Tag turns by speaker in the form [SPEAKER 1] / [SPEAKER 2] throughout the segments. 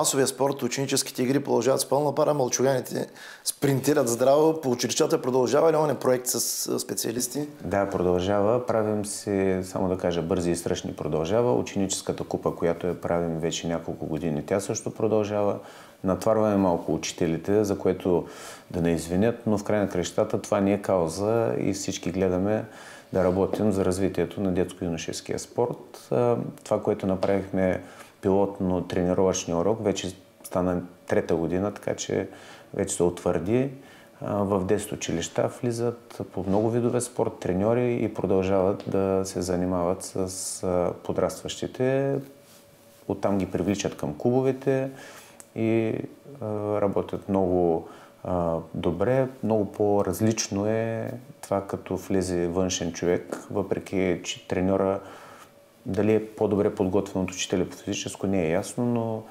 [SPEAKER 1] масовия спорт, ученическите игри продължават с пълна пара, мълчуганите спринтират здраво, по училищата продължава ли он е проект с специалисти?
[SPEAKER 2] Да, продължава. Правим си, само да кажа, бързи и страшни продължава. Ученическата купа, която я правим вече няколко години, тя също продължава. Натварваме малко учителите, за което да не извинят, но в край на крещата това ни е кауза и всички гледаме да работим за развитието на детско-юношеския спорт. Това, което направихме пилотно тренировъчния урок, вече стана трета година, така че вече се утвърди. В 10 училища влизат по много видове спорт треньори и продължават да се занимават с подрастващите. Оттам ги привличат към клубовете и работят много добре. Много по-различно е това като влезе външен човек, въпреки че треньора дали е по-добре подготвен от учителя по физическо не е ясно, но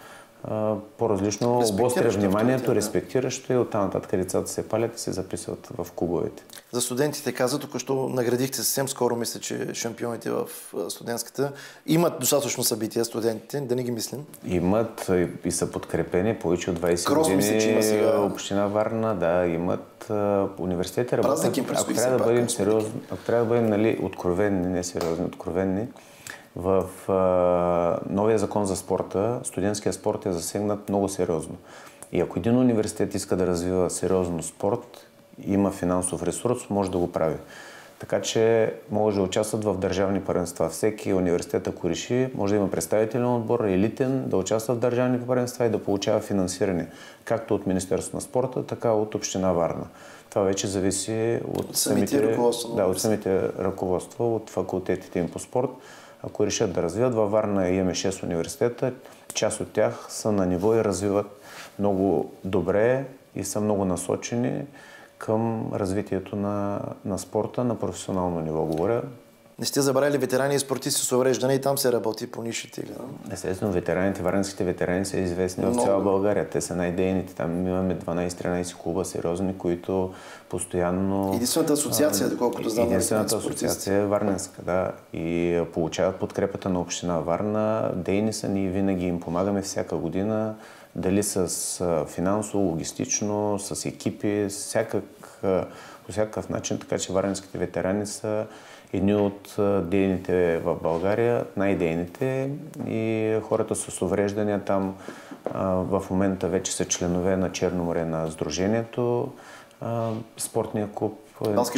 [SPEAKER 2] по-различно обостря вниманието, респектиращо и оттам нататък децата се палят и се записват в клубовете.
[SPEAKER 1] За студентите каза, тук що наградихте съвсем скоро, мисля, че шампионите в студентската имат достатъчно събития студентите, да не ги мислим.
[SPEAKER 2] Имат и са подкрепени повече от 20
[SPEAKER 1] Крос,
[SPEAKER 2] години.
[SPEAKER 1] Мисля, че има сега...
[SPEAKER 2] Община Варна, да, имат университети
[SPEAKER 1] работят.
[SPEAKER 2] Ако трябва да бъдем сериозни, ако трябва да бъдем нали, откровенни, не сериозни, откровенни, в а, новия закон за спорта, студентския спорт е засегнат много сериозно. И ако един университет иска да развива сериозно спорт, има финансов ресурс, може да го прави. Така че може да участват в държавни първенства. Всеки университет, ако реши, може да има представителен отбор, елитен, да участва в държавни първенства и да получава финансиране. Както от Министерството на спорта, така от Община Варна. Това вече зависи от,
[SPEAKER 1] от самите, самите ръководства.
[SPEAKER 2] Да, от самите ръководства, от факултетите им по спорт ако решат да развиват. Във Варна имаме 6 университета, част от тях са на ниво и развиват много добре и са много насочени към развитието на, на спорта на професионално ниво. Говоря
[SPEAKER 1] не сте забравили ветерани и спортисти с увреждане и там се работи по нишите.
[SPEAKER 2] Естествено, ветераните, варнските ветерани са известни Много. в цяла България. Те са най-дейните. Там имаме 12-13 клуба сериозни, които постоянно...
[SPEAKER 1] Единствената асоциация, доколкото знам.
[SPEAKER 2] Единствената асоциация е Варненска, да. И получават подкрепата на община Варна. Дейни са ние винаги им помагаме всяка година. Дали с финансово, логистично, с екипи, всякак, по всякакъв начин, така че варненските ветерани са едни от дейните в България, най-дейните и хората с увреждания там в момента вече са членове на Черноморе на Сдружението, спортния клуб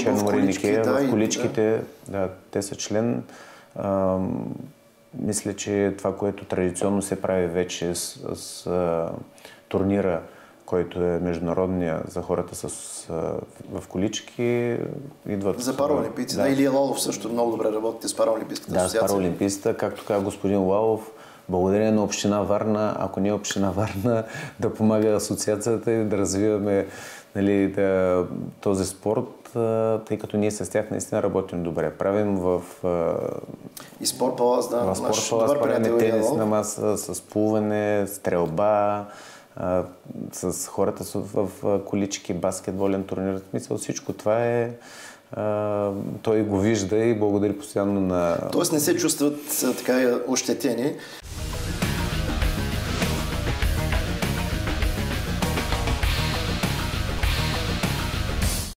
[SPEAKER 2] Черноморе Никея
[SPEAKER 1] да,
[SPEAKER 2] в количките, да. да, те са член. Мисля, че това, което традиционно се прави вече с, с турнира който е международния за хората с, в колички. Идват,
[SPEAKER 1] за параолимпийци. Да. да. Илия Лолов също много добре работите с параолимпийската
[SPEAKER 2] да,
[SPEAKER 1] асоциация.
[SPEAKER 2] Да, с. Както каза господин Лалов, благодарение на Община Варна, ако не е Община Варна, да помага асоциацията и да развиваме нали, да, този спорт, тъй като ние с тях наистина работим добре. Правим в...
[SPEAKER 1] И спорт палас, да.
[SPEAKER 2] В спорт палас правим тенис на маса, с плуване, стрелба, а, с хората в, в колички, баскетболен турнир. Мисля, всичко това е а, той го вижда и благодари постоянно на...
[SPEAKER 1] Тоест не се чувстват така ощетени.